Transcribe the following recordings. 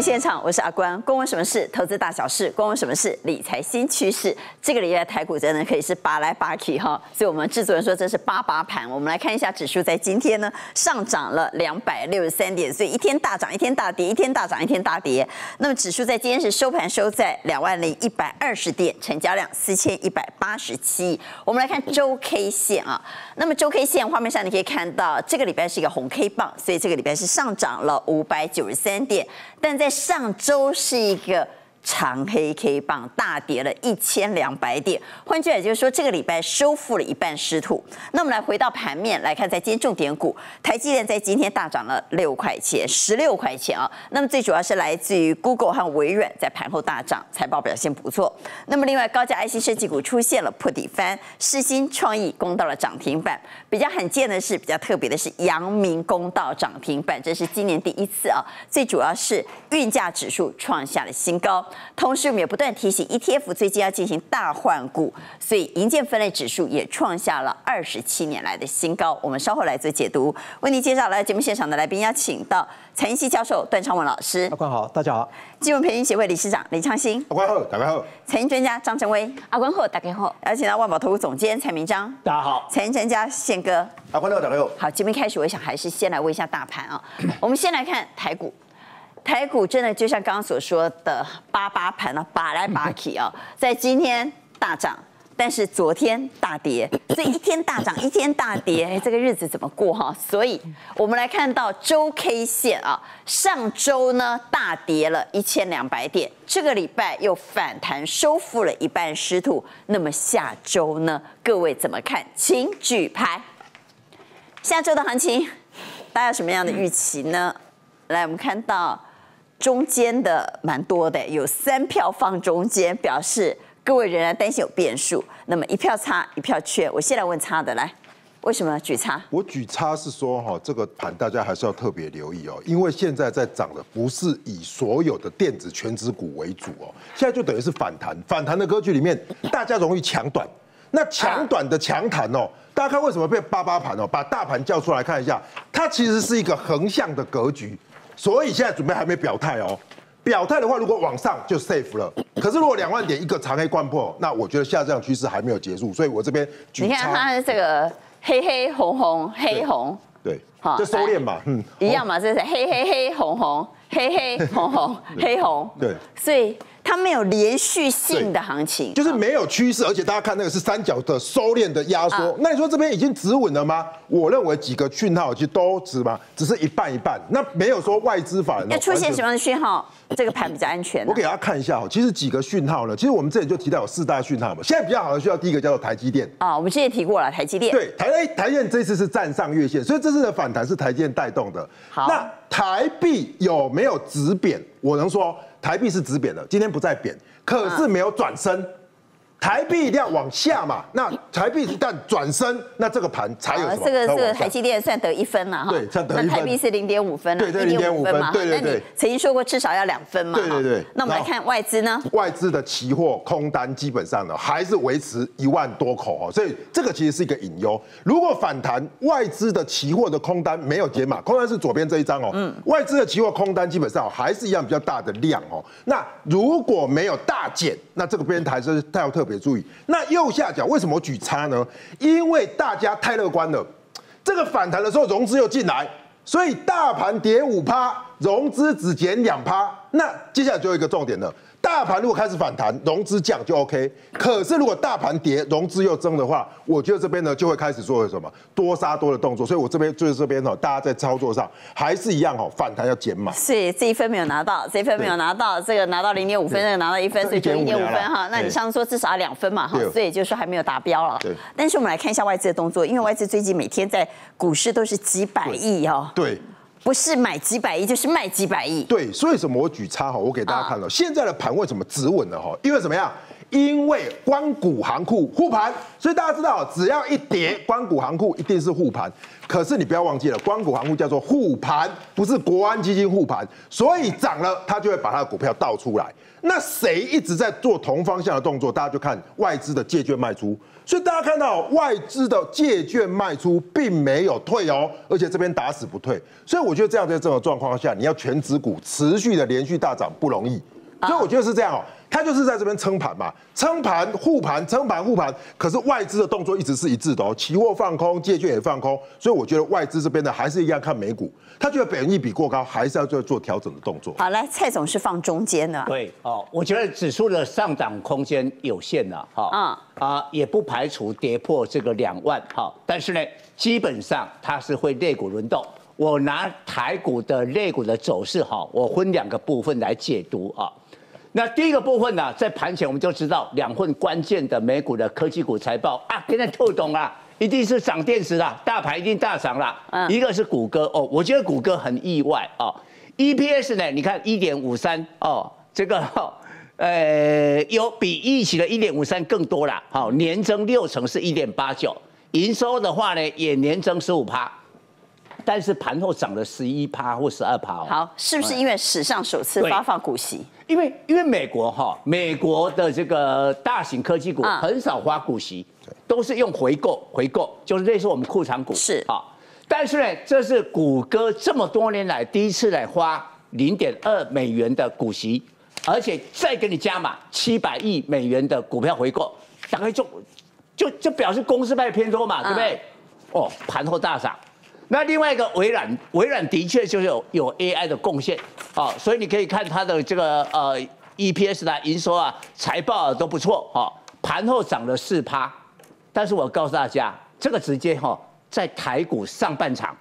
现场，我是阿关。公文什么事？投资大小事。公文什么事？理财新趋势。这个礼拜台股真的可以是拔来拔去哈，所以我们制作人说这是八八盘。我们来看一下指数，在今天呢上涨了两百六十三点，所以一天大涨，一天大跌，一天大涨，一天大跌。那么指数在今天是收盘收在两万零一百二十点，成交量四千一百八十七。我们来看周 K 线啊，那么周 K 线画面上你可以看到，这个礼拜是一个红 K 棒，所以这个礼拜是上涨了五百九十三点。但在上周是一个。长黑 K 棒大跌了一千两百点，换句话就是说，这个礼拜收复了一半失土。那我们来回到盘面来看，在今天重点股，台积电在今天大涨了六块钱，十六块钱啊。那么最主要是来自于 Google 和微软在盘后大涨，财报表现不错。那么另外高价 IC 设计股出现了破底翻，世新创意攻到了涨停板。比较罕见的是，比较特别的是阳明攻到涨停板，这是今年第一次啊。最主要是运价指数创下了新高。同时，我们也不断提醒 ETF 最近要进行大换股，所以银建分类指数也创下了二十七年来的新高。我们稍后来做解读，为您介绍来节目现场的来宾，邀请到财经系教授段昌文老师。阿关好，大家好。金融培训协会理事长林昌兴。阿关好，大家好。财经专家张成威。阿关好，大家好。邀请到万宝投资总监蔡明章。大家好。财经专家宪哥。阿关好，大家好。好，节目开始，我想还是先来问一下大盘啊。我们先来看台股。台股真的就像刚刚所说的八八盘啊，拔来拔去啊，在今天大涨，但是昨天大跌，这一天大涨，一天大跌，哎，这个日子怎么过哈？所以我们来看到周 K 线啊，上周呢大跌了一千两百点，这个礼拜又反弹收复了一半失土，那么下周呢？各位怎么看？请举牌。下周的行情，大家有什么样的预期呢？来，我们看到。中间的蛮多的，有三票放中间，表示各位仍然担心有变数。那么一票差，一票缺。我先来问差的，来，为什么举差？我举差是说哈，这个盘大家还是要特别留意哦，因为现在在涨的不是以所有的电子全指股为主哦，现在就等于是反弹。反弹的格局里面，大家容易抢短。那抢短的强弹哦，大家看为什么被八八盘哦？把大盘叫出来看一下，它其实是一个横向的格局。所以现在准备还没表态哦，表态的话，如果往上就 safe 了。可是如果两万点一个长黑贯破，那我觉得下降趋势还没有结束。所以我这边你看它这个黑黑红红黑红，对，好，就收敛嘛，嗯，一样嘛，这是黑黑黑红红黑黑红红 黑红，对，所以。它没有连续性的行情，就是没有趋势，而且大家看那个是三角的收敛的压缩。那你说这边已经止稳了吗？我认为几个讯号其实都止嘛，只是一半一半。那没有说外资法要出现什么样的讯号，这个盘比较安全。我给大家看一下哈，其实几个讯号呢，其实我们之前就提到有四大讯号嘛。现在比较好的讯号，第一个叫做台积电啊，我们之前提过了台积电。对，台台台积电这次是站上月线，所以这次的反弹是台积电带动的。好，那台币有没有止贬？我能说台币是直贬的，今天不再贬。可是没有转身。台币一定要往下嘛，那台币一旦转升，那这个盘才有什么？这个这个台积电算得一分了哈。对，算得一分。那台币是零点五分了，对，零点五分嘛。对对对。曾经说过至少要两分嘛。对对对。那我们来看外资呢？外资的期货空单基本上呢还是维持一万多口哦，所以这个其实是一个隐忧。如果反弹，外资的期货的空单没有减码，空单是左边这一张哦。嗯。外资的期货空单基本上还是一样比较大的量哦。那如果没有大减，那这个边台是要特别注意。那右下角为什么举叉呢？因为大家太乐观了，这个反弹的时候融资又进来，所以大盘跌五趴，融资只减两趴。那接下来就有一个重点了。大盘如果开始反弹，融资降就 OK。可是如果大盘跌，融资又增的话，我觉得这边呢就会开始做什么多杀多的动作。所以我这边就是这边哦，大家在操作上还是一样哦，反弹要减码。是这一分没有拿到，这一分没有拿到，这个拿到零点五分，那个拿到一分，所以就零点五分哈。那你上次说至少要两分嘛哈，所以就说还没有达标了。对。但是我们来看一下外资的动作，因为外资最近每天在股市都是几百亿哦。对。不是买几百亿就是卖几百亿。对，所以什么我举差哈，我给大家看了，现在的盘为什么止稳了哈？因为怎么样？因为光谷行库护盘，所以大家知道，只要一跌，光谷行库一定是护盘。可是你不要忘记了，光谷行库叫做护盘，不是国安基金护盘，所以涨了，它就会把它的股票倒出来。那谁一直在做同方向的动作？大家就看外资的借券卖出。所以大家看到外资的借券卖出并没有退哦，而且这边打死不退。所以我觉得这样在这种状况下，你要全指股持续的连续大涨不容易。所以我觉得是这样哦。他就是在这边撑盘嘛，撑盘护盘，撑盘护盘。可是外资的动作一直是一致的哦，期货放空，借券也放空。所以我觉得外资这边呢还是一样看美股，他觉得本益比过高，还是要做做调整的动作。好，来蔡总是放中间的。对哦，我觉得指数的上涨空间有限了哈。啊啊，也不排除跌破这个两万哈。但是呢，基本上它是会肋股轮动。我拿台股的肋股的走势哈，我分两个部分来解读啊。那第一个部分呢，在盘前我们就知道两份关键的美股的科技股财报啊，现在透懂了，一定是涨电池啦，大盘一定大涨啦。嗯，一个是谷歌哦，我觉得谷歌很意外哦，EPS 呢，你看一点五三哦，这个呃有比预期的一点五三更多啦，好，年增六成是一点八九，营收的话呢也年增十五趴。但是盘后涨了十一趴或十二趴哦。好，是不是因为史上首次发放股息？因为因为美国哈，美国的这个大型科技股很少发股息，都是用回购，回购就是类似我们库藏股是啊。但是呢，这是谷歌这么多年来第一次来花零点二美元的股息，而且再给你加码七百亿美元的股票回购，大概就就就表示公司派偏多嘛，对不对？哦，盘后大涨。那另外一个微软，微软的确就是有有 AI 的贡献啊，所以你可以看它的这个呃 EPS 啊、营收啊、财报啊都不错哈，盘后涨了四趴，但是我告诉大家，这个直接哈在台股上半场，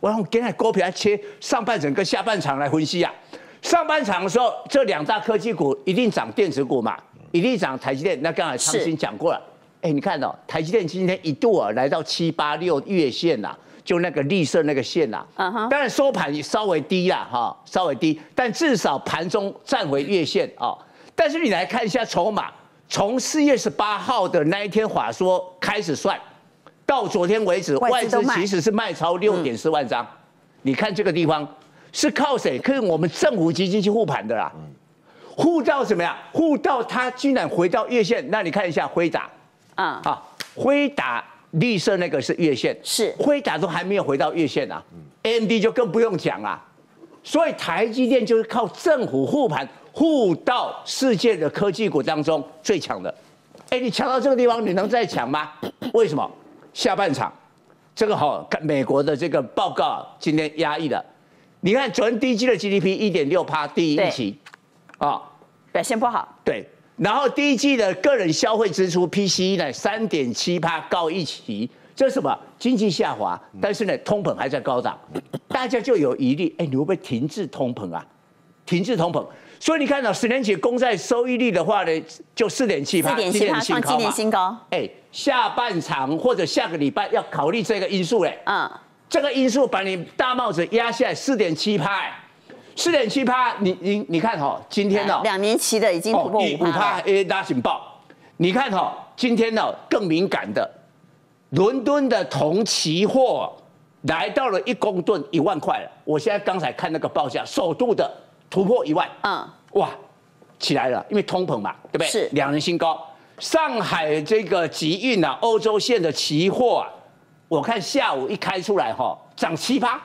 我用给你股票切上半场跟下半场来分析啊，上半场的时候这两大科技股一定涨电子股嘛，一定涨台积电，那刚才昌兴讲过了，哎，你看哦台积电今天一度啊来到七八六月线呐。就那个绿色那个线呐，当然收盘稍微低啦，哈，稍微低，但至少盘中站回月线啊。但是你来看一下筹码，从四月十八号的那一天话说开始算，到昨天为止，外资其实是卖超六点四万张。你看这个地方是靠谁？靠我们政府基金去护盘的啦。护到什么呀？护到它居然回到月线。那你看一下辉达，啊啊，辉达。绿色那个是月线，是辉达都还没有回到月线啊，AMD 就更不用讲啊，所以台积电就是靠政府护盘护到世界的科技股当中最强的。哎，你抢到这个地方，你能再抢吗？为什么？下半场这个好，美国的这个报告今天压抑了。你看昨天第一季的 GDP 一点六趴，第一期啊表现不好。对。然后第一季的个人消费支出 PCE 呢，三点七趴高一期，这是什么？经济下滑，但是呢，通膨还在高涨，大家就有疑虑，哎，你会不会停滞通膨啊？停滞通膨，所以你看到十年期公债收益率的话呢，就四点七趴，四点七趴创今年新高。哎，下半场或者下个礼拜要考虑这个因素嘞，嗯，这个因素把你大帽子压下来四点七趴。四点七趴，你你你看哈，今天呢，两年期的已经突破五趴，A 拉警报。你看哈，今天呢更敏感的，伦敦的铜期货来到了一公吨一万块了。我现在刚才看那个报价，首度的突破一万，嗯，哇，起来了，因为通膨嘛，对不对？是两人新高。上海这个集运啊，欧洲线的期货啊，我看下午一开出来哈，涨七趴。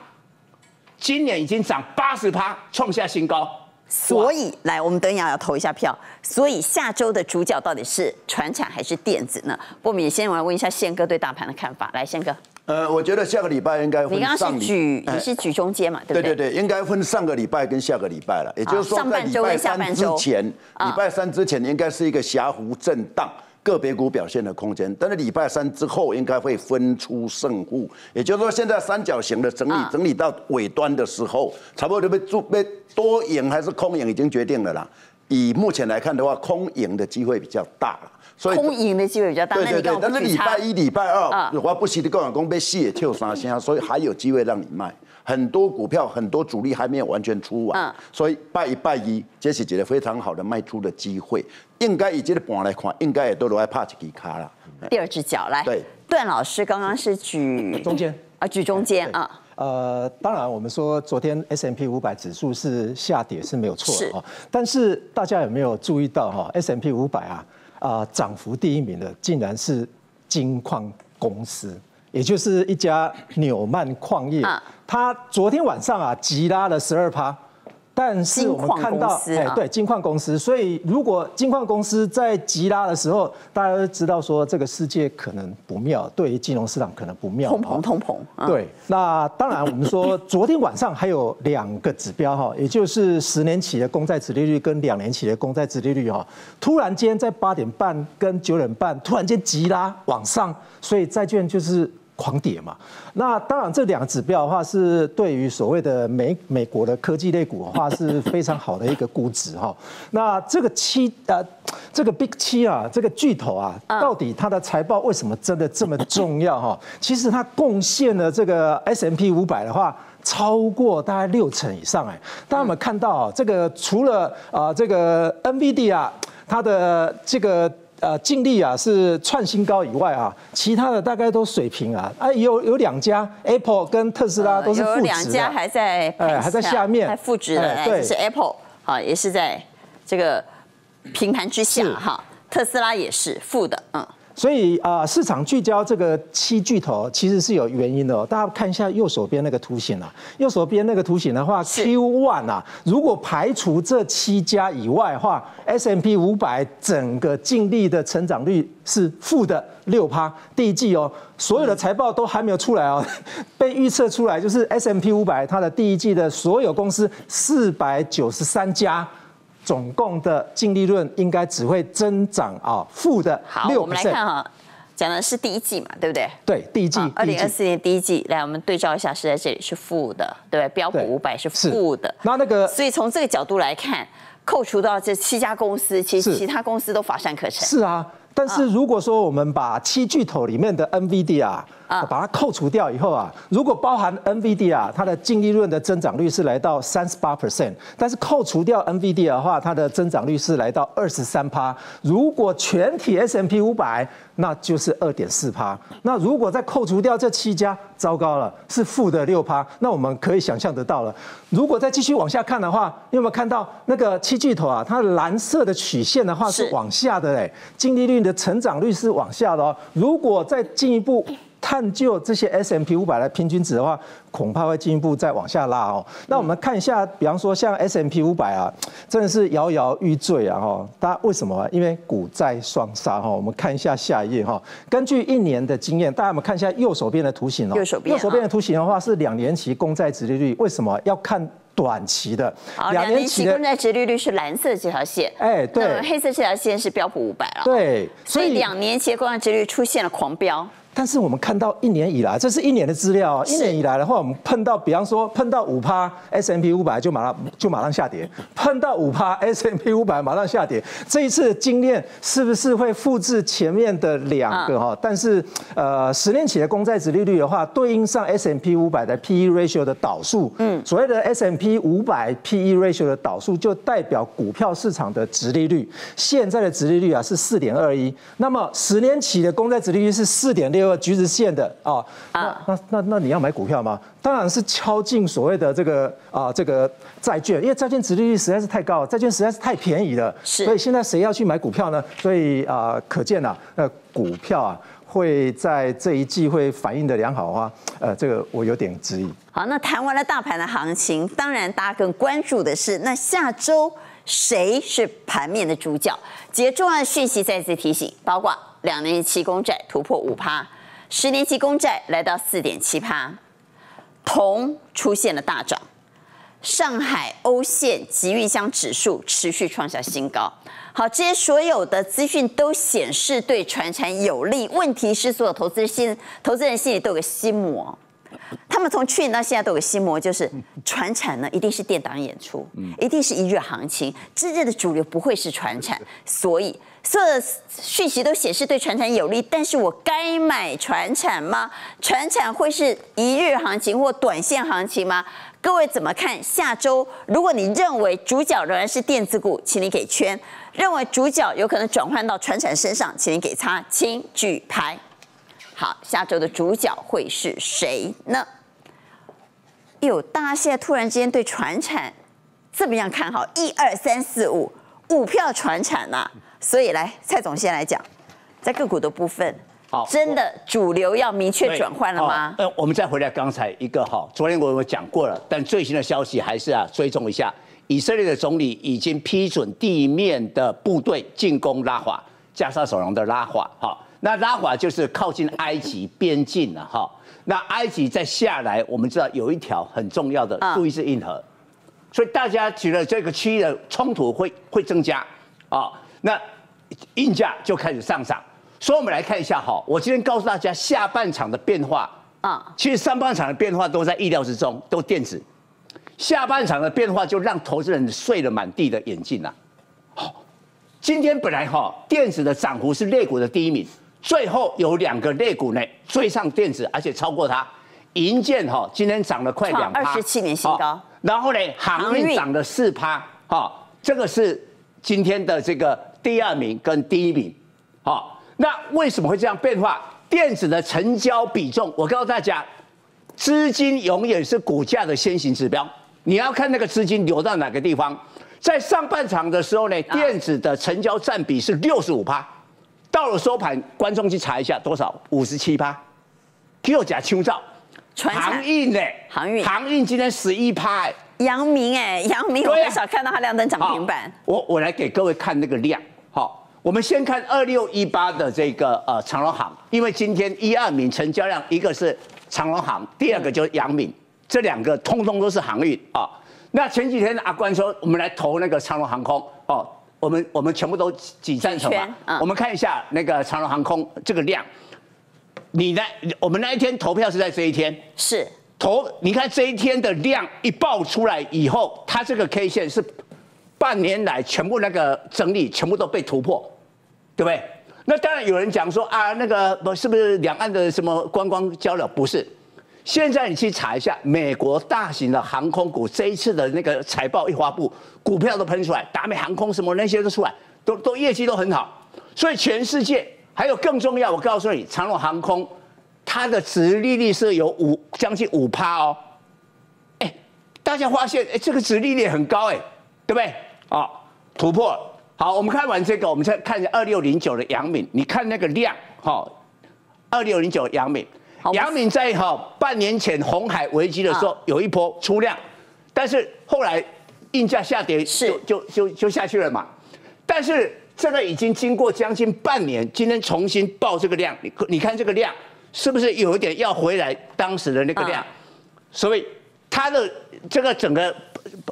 今年已经涨八十趴，创下新高。所以，来，我们等一下要投一下票。所以下周的主角到底是船产还是电子呢？我们也先来问一下宪哥对大盘的看法。来，宪哥。呃，我觉得下个礼拜应该你刚刚是举你是举中间嘛？对不对？对对对，应该分上个礼拜跟下个礼拜了。也就是说，在礼拜三之前，礼拜三之前应该是一个狭幅震荡。个别股表现的空间，但是礼拜三之后应该会分出胜负，也就是说，现在三角形的整理整理到尾端的时候，差不多就被做被多赢还是空赢已经决定了啦。以目前来看的话，空赢的机会比较大所以空赢的机会比较大。对对对，但是礼拜一、礼拜二，我不惜的高阳工被戏也跳三下，所以还有机会让你卖。很多股票，很多主力还没有完全出完，所以拜一拜一，这是一个非常好的卖出的机会。应该以这个盘来看，应该也都落来拍几支卡了。第二只脚来，对，段老师刚刚是举中间啊，举中间啊。呃，当然我们说昨天 S M P 五百指数是下跌是没有错的啊，但是大家有没有注意到哈？S M P 五百啊啊涨幅第一名的竟然是金矿公司。也就是一家纽曼矿业，它昨天晚上啊急拉了十二趴。但是我们看到，哎，对，金矿公司。所以如果金矿公司在急拉的时候，大家都知道说这个世界可能不妙，对于金融市场可能不妙。通膨，通膨。对，那当然我们说昨天晚上还有两个指标哈，也就是十年期的公债殖利率跟两年期的公债殖利率哈，突然间在八点半跟九点半突然间急拉往上，所以债券就是。狂跌嘛，那当然这两个指标的话，是对于所谓的美美国的科技类股的话是非常好的一个估值哈。那这个七呃，这个 Big 七啊，这个巨头啊，到底它的财报为什么真的这么重要哈？其实它贡献了这个 S M P 五百的话，超过大概六成以上哎。大家有没有看到啊？这个除了啊这个 N V D 啊，它的这个。呃，净利啊是创新高以外啊，其他的大概都水平啊。啊，有有两家，Apple 跟特斯拉都是负值。有两家还在，哎，还在下面，还负值的，对，是 Apple 啊，也是在这个平盘之下哈。特斯拉也是负的，嗯。所以啊，市场聚焦这个七巨头其实是有原因的哦。大家看一下右手边那个图形啊，右手边那个图形的话，Q one 啊，如果排除这七家以外的话，S M P 五百整个净利的成长率是负的六趴。第一季哦，所有的财报都还没有出来哦，被预测出来就是 S M P 五百它的第一季的所有公司四百九十三家。总共的净利润应该只会增长啊，负的好，我们来看哈，讲的是第一季嘛，对不对？对，第一季，二零二四年第一季，来我们对照一下，是在这里是负的，对不对？标普五百是负的，那那个，所以从这个角度来看，扣除到这七家公司，其实其他公司都乏善可陈。是啊。但是如果说我们把七巨头里面的 NVD 啊，把它扣除掉以后啊，如果包含 NVD 啊，它的净利润的增长率是来到三十八 percent，但是扣除掉 NVD 的话，它的增长率是来到二十三趴。如果全体 S M P 五百，那就是二点四趴。那如果再扣除掉这七家，糟糕了，是负的六趴。那我们可以想象得到了，如果再继续往下看的话，你有没有看到那个七巨头啊？它蓝色的曲线的话是往下的嘞，净利率。的成长率是往下的哦。如果再进一步探究这些 S M P 五百的平均值的话，恐怕会进一步再往下拉哦。那我们看一下，比方说像 S M P 五百啊，真的是摇摇欲坠啊！哈，大家为什么？因为股债双杀哈。我们看一下下一页哈。根据一年的经验，大家我们看一下右手边的图形哦。右手边，右手边的图形的话是两年期公债殖利率。为什么要看？短期的，两年期公债殖利率是蓝色这条线，哎，对，黑色这条线是标普五百了，对，所以两年期公债殖利率出现了狂飙。但是我们看到一年以来，这是一年的资料啊。一年以来的话，我们碰到，比方说碰到五趴 S M P 五百就马上就马上下跌，碰到五趴 S M P 五百马上下跌。这一次的经验是不是会复制前面的两个哈？但是呃，十年期的公债值利率的话，对应上 S M P 五百的 P E ratio 的导数，嗯，所谓的 S M P 五百 P E ratio 的导数就代表股票市场的值利率。现在的值利率啊是四点二一，那么十年期的公债值利率是四点六。橘子线的啊，那那那那你要买股票吗？当然是敲进所谓的这个啊这个债券，因为债券殖利率实在是太高，债券实在是太便宜了。是，所以现在谁要去买股票呢？所以啊，可见啊，那股票啊会在这一季会反应的良好啊，呃，这个我有点质疑。好，那谈完了大盘的行情，当然大家更关注的是，那下周谁是盘面的主角？几个重要的讯息再次提醒，包括两年期公债突破五趴。十年期公债来到四点七趴，铜出现了大涨，上海欧线集运箱指数持续创下新高。好，这些所有的资讯都显示对船产有利。问题是，所有投资人心投资人心里都有个心魔，他他们从去年到现在都有个心魔，就是船产呢一定是电档演出，一定是一日行情，真正的主流不会是船产，所以所有的讯息都显示对船产有利，但是我该买船产吗？船产会是一日行情或短线行情吗？各位怎么看？下周如果你认为主角仍然是电子股，请你给圈；认为主角有可能转换到船产身上，请你给叉，请举牌。好，下周的主角会是谁呢？哟，大家现在突然之间对船产这么样看好？一二三四五五票船产呐，所以来蔡总先来讲，在个股的部分，好，真的主流要明确转换了吗？呃，我们再回来刚才一个哈，昨天我有讲过了，但最新的消息还是啊追踪一下，以色列的总理已经批准地面的部队进攻拉法，加沙走廊的拉法，哈，那拉法就是靠近埃及边境了，哈。那埃及再下来，我们知道有一条很重要的苏伊士运河，所以大家觉得这个区域的冲突会会增加啊。那运价就开始上涨，所以我们来看一下哈。我今天告诉大家下半场的变化啊，其实上半场的变化都在意料之中，都电子。下半场的变化就让投资人睡了满地的眼镜了。好，今天本来哈电子的涨幅是类股的第一名。最后有两个类股呢追上电子，而且超过它。银建哈今天涨了快两趴，二十七年新高。然后呢，航运涨了四趴，哈，这个是今天的这个第二名跟第一名。好，那为什么会这样变化？电子的成交比重，我告诉大家，资金永远是股价的先行指标。你要看那个资金流到哪个地方。在上半场的时候呢，电子的成交占比是六十五趴。到了收盘，观众去查一下多少？五十七趴。又假秋照，航运呢？航运，航运今天十一趴。阳明哎，阳明我很少看到它亮灯涨停板。我我来给各位看那个量。好，我们先看二六一八的这个呃长隆行，因为今天一二名成交量一个是长隆行，第二个就是阳明，这两个通通都是航运啊。那前几天阿关说，我们来投那个长隆航空哦。我们我们全部都挤赞成嘛？我们看一下那个长荣航空这个量，你呢？我们那一天投票是在这一天，是投。你看这一天的量一爆出来以后，它这个 K 线是半年来全部那个整理全部都被突破，对不对？那当然有人讲说啊，那个不是不是两岸的什么观光交流？不是。现在你去查一下美国大型的航空股这一次的那个财报一发布，股票都喷出来，达美航空什么那些都出来，都都业绩都很好。所以全世界还有更重要，我告诉你，长荣航空它的殖利率是有五将近五趴哦。哎，大家发现哎，这个殖利率很高哎，对不对？啊，突破。好，我们看完这个，我们再看一下二六零九的阳敏，你看那个量哈，二六零九阳敏。杨敏在哈半年前红海危机的时候有一波出量，但是后来运价下跌，就就就就下去了嘛。但是这个已经经过将近半年，今天重新报这个量，你你看这个量是不是有一点要回来当时的那个量？所以它的这个整个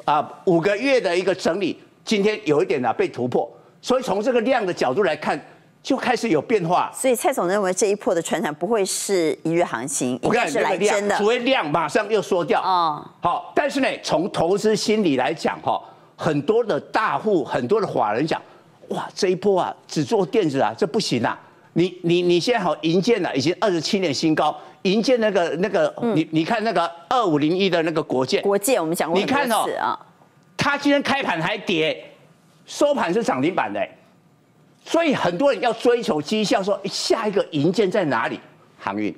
啊五个月的一个整理，今天有一点呢被突破。所以从这个量的角度来看。就开始有变化，所以蔡总认为这一波的船产不会是一月行情，应该是来真的。所谓量马上又缩掉哦。好，但是呢，从投资心理来讲哈，很多的大户、很多的法人讲，哇，这一波啊，只做电子啊，这不行啊。你你你现在好银建了，已经二十七年新高，银建那个那个，你你看那个二五零一的那个国建，国建我们讲过你看哦，啊，它今天开盘还跌，收盘是涨停板的。所以很多人要追求绩效，说下一个银建在哪里？航运，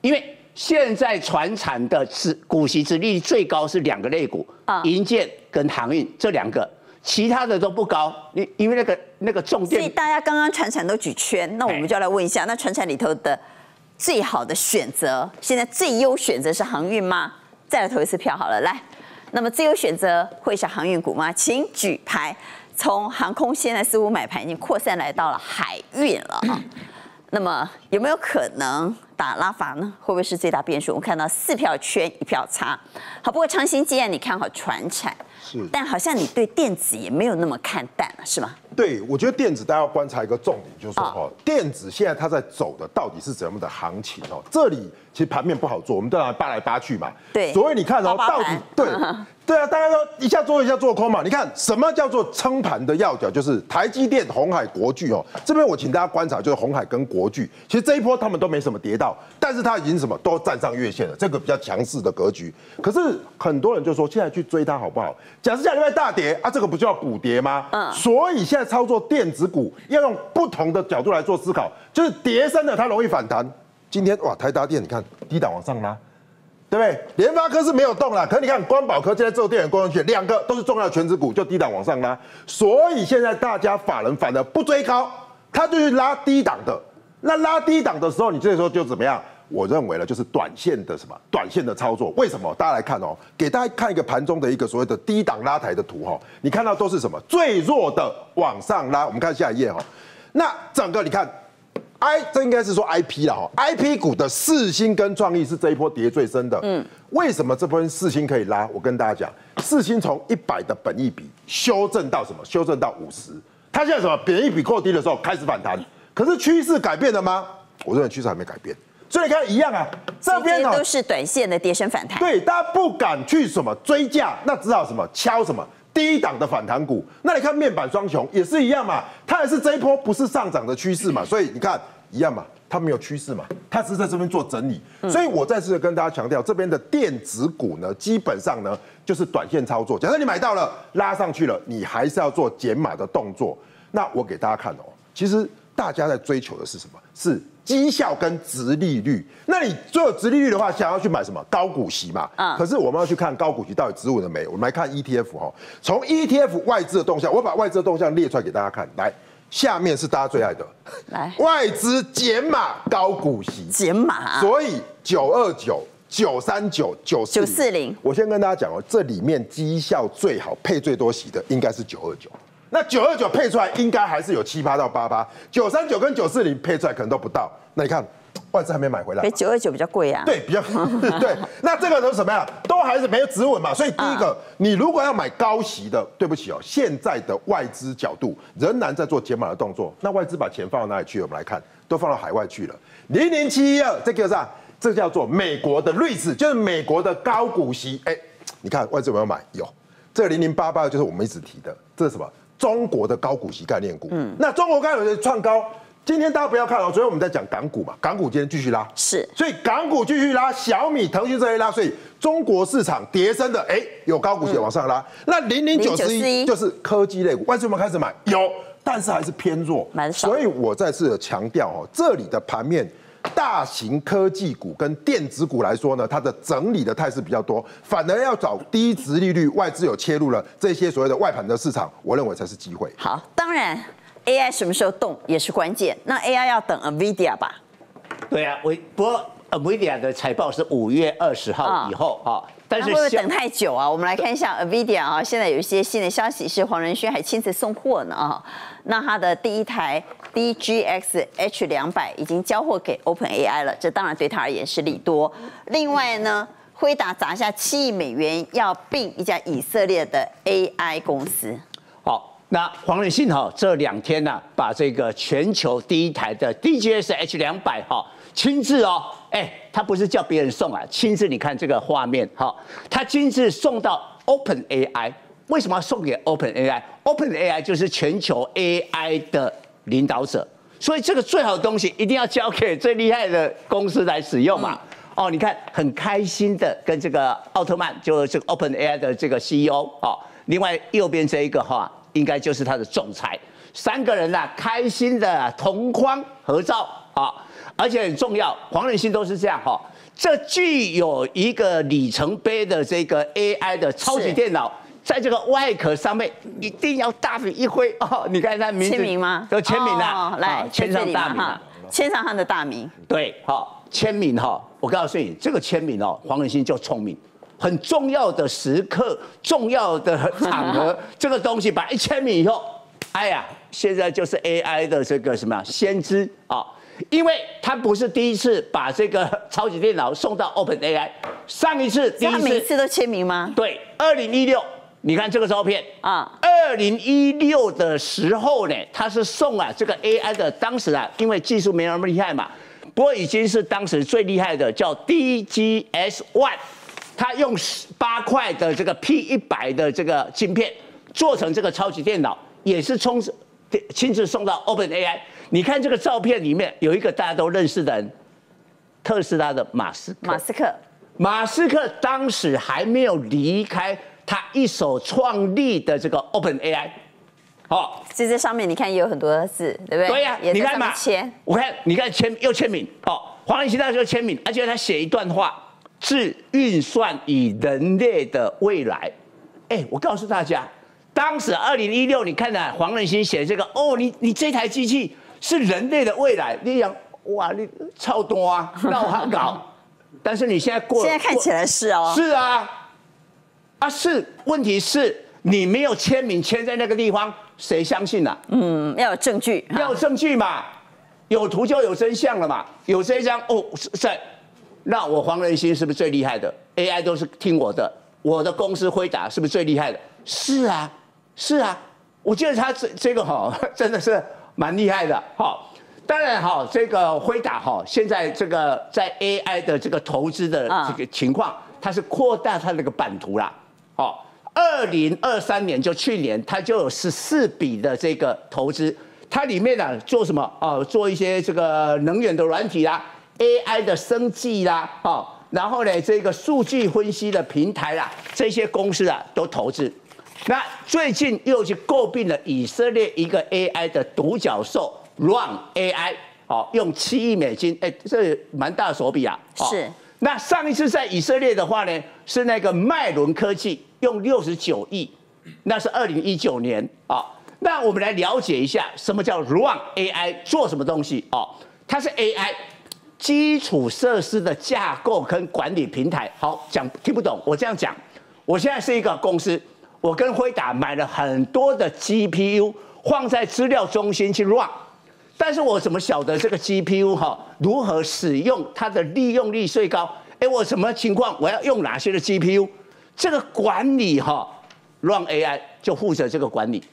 因为现在船产的是股息值率最高是两个类股，啊银建跟航运这两个，其他的都不高。因因为那个那个重点。所以大家刚刚船产都举圈，那我们就要来问一下，那船产里头的最好的选择，现在最优选择是航运吗？再来投一次票好了，来，那么最优选择会是航运股吗？请举牌。从航空现在似乎买盘已经扩散来到了海运了啊，那么有没有可能打拉法呢？会不会是最大变数？我们看到四票圈一票差。好，不过长兴既然你看好船产，是，但好像你对电子也没有那么看淡了，是吗？对，我觉得电子大家要观察一个重点，就是说哈，电子现在它在走的到底是怎么的行情哦？这里其实盘面不好做，我们都要扒来扒去嘛。对，所以你看哦，到底对。对啊，大家都一下做一下做空嘛。你看什么叫做撑盘的要角？就是台积电、红海、国巨哦。这边我请大家观察，就是红海跟国巨，其实这一波他们都没什么跌到，但是它已经什么都站上月线了，这个比较强势的格局。可是很多人就说，现在去追它好不好？假设下礼拜大跌啊，这个不就要补跌吗？嗯。所以现在操作电子股要用不同的角度来做思考，就是跌升的它容易反弹。今天哇，台达电你看低档往上拉。对不对？联发科是没有动了，可你看光宝科现在做电源供应器，两个都是重要全值股，就低档往上拉，所以现在大家法人反而不追高，他就去拉低档的。那拉低档的时候，你这时候就怎么样？我认为呢，就是短线的什么？短线的操作。为什么？大家来看哦，给大家看一个盘中的一个所谓的低档拉抬的图哈，你看到都是什么？最弱的往上拉。我们看下一页哈，那整个你看。I 这应该是说 IP 了哈，IP 股的四星跟创意是这一波跌最深的。嗯，为什么这波四星可以拉？我跟大家讲，四星从一百的本益比修正到什么？修正到五十。它现在什么？本益比过低的时候开始反弹。可是趋势改变了吗？我认为趋势还没改变。所以你看一样啊，这边都是短线的跌升反弹。对，大家不敢去什么追价，那只好什么敲什么低档的反弹股。那你看面板双雄也是一样嘛，它也是这一波不是上涨的趋势嘛，所以你看。一样嘛，它没有趋势嘛，它只是在这边做整理，所以我再次跟大家强调，这边的电子股呢，基本上呢就是短线操作。假设你买到了，拉上去了，你还是要做减码的动作。那我给大家看哦，其实大家在追求的是什么？是绩效跟值利率。那你做值利率的话，想要去买什么高股息嘛？嗯。可是我们要去看高股息到底止稳了没？我们来看 ETF 哈，从 ETF 外资的动向，我把外资的动向列出来给大家看，来。下面是大家最爱的，来 外资减码高股息，减码，所以九二九、九三九、九九四零，我先跟大家讲哦，这里面绩效最好、配最多息的应该是九二九，那九二九配出来应该还是有七八到八八，九三九跟九四零配出来可能都不到，那你看。外资还没买回来，九二九比较贵啊。对，比较 对。那这个都什么呀？都还是没有止稳嘛。所以第一个，你如果要买高息的，对不起哦，现在的外资角度仍然在做减码的动作。那外资把钱放到哪里去？我们来看，都放到海外去了。零零七一二，这个啥？这叫做美国的瑞士，就是美国的高股息。哎，你看外资有没有买？有。这个零零八八就是我们一直提的，这是什么？中国的高股息概念股。嗯。那中国概念股创高。今天大家不要看哦，昨天我们在讲港股嘛，港股今天继续拉，是，所以港股继续拉，小米、腾讯这些拉，所以中国市场叠升的，哎，有高股息往上拉。那零零九十一就是科技类股，为什么开始买？有，但是还是偏弱，蛮少。所以我再次强调哦，这里的盘面，大型科技股跟电子股来说呢，它的整理的态势比较多，反而要找低值利率、外资有切入了这些所谓的外盘的市场，我认为才是机会。好，当然。AI 什么时候动也是关键。那 AI 要等 NVIDIA 吧？对啊，我不过 NVIDIA 的财报是五月二十号以后啊，但是会不会等太久啊？我们来看一下 NVIDIA 啊，现在有一些新的消息是黄仁勋还亲自送货呢啊。那他的第一台 DGX H 两百已经交货给 OpenAI 了，这当然对他而言是利多。另外呢，辉达砸下七亿美元要并一家以色列的 AI 公司。好那黄仁信哈这两天呢，把这个全球第一台的 DGS H 两百哈亲自哦，哎，他不是叫别人送啊，亲自你看这个画面哈，他亲自送到 Open AI，为什么要送给 Open AI？Open AI 就是全球 AI 的领导者，所以这个最好的东西一定要交给最厉害的公司来使用嘛。哦，你看很开心的跟这个奥特曼，就是这个 Open AI 的这个 CEO 哦，另外右边这一个哈。应该就是他的总裁，三个人呐，开心的同框合照啊，而且很重要，黄仁勋都是这样哈。这具有一个里程碑的这个 AI 的超级电脑，在这个外壳上面一定要大笔一挥哦。你看他名字签名吗？都签名了，来签上大名签上他的大名。对，好，签名哈。我告诉你，这个签名哦，黄仁勋就聪明。很重要的时刻，重要的场合，这个东西把一签名以后，哎呀，现在就是 AI 的这个什么先知啊，因为他不是第一次把这个超级电脑送到 OpenAI，上一次第一次每次都签名吗？对，二零一六你看这个照片啊，二零一六的时候呢，他是送啊这个 AI 的，当时啊，因为技术没那么厉害嘛，不过已经是当时最厉害的，叫 DGS One，他用八块的这个 P 一百的这个晶片做成这个超级电脑，也是冲亲自送到 Open AI。你看这个照片里面有一个大家都认识的人，特斯拉的马斯马斯克。马斯克当时还没有离开他一手创立的这个 Open AI，好，这这上面你看也有很多字，对不对？对呀，你看嘛，签，我看你看签又签名，好，黄仁勋大师签名，而且他写一段话，是运算与人类的未来。哎，我告诉大家，当时二零一六，你看到黄仁勋写这个，哦，你你这台机器是人类的未来，你想，哇，你超多啊，那我还搞。但是你现在过，现在看起来是哦，是啊，啊是，问题是你没有签名签在那个地方，谁相信呢？嗯，要有证据，要有证据嘛，有图就有真相了嘛，有这一张哦，是，那我黄仁勋是不是最厉害的？AI 都是听我的，我的公司辉达是不是最厉害的？是啊，是啊，我觉得他这这个哈 真的是蛮厉害的，好。当然哈，这个辉达哈，现在这个在 AI 的这个投资的这个情况，它是扩大它那个版图啦。好，二零二三年就去年，它就有十四笔的这个投资，它里面呢做什么？哦，做一些这个能源的软体啦，AI 的生计啦，哦，然后呢这个数据分析的平台啦，这些公司啊都投资。那最近又去诟病了以色列一个 AI 的独角兽。Run AI，好，用七亿美金，哎，这蛮大手笔啊。是。那上一次在以色列的话呢，是那个麦伦科技用六十九亿，那是二零一九年啊。那我们来了解一下，什么叫 Run AI，做什么东西哦？它是 AI 基础设施的架构跟管理平台。好，讲听不懂，我这样讲。我现在是一个公司，我跟辉达买了很多的 GPU，放在资料中心去 Run。但是我怎么晓得这个 GPU 哈如何使用它的利用率最高？哎，我什么情况我要用哪些的 GPU？这个管理哈，Run AI 就负责这个管理，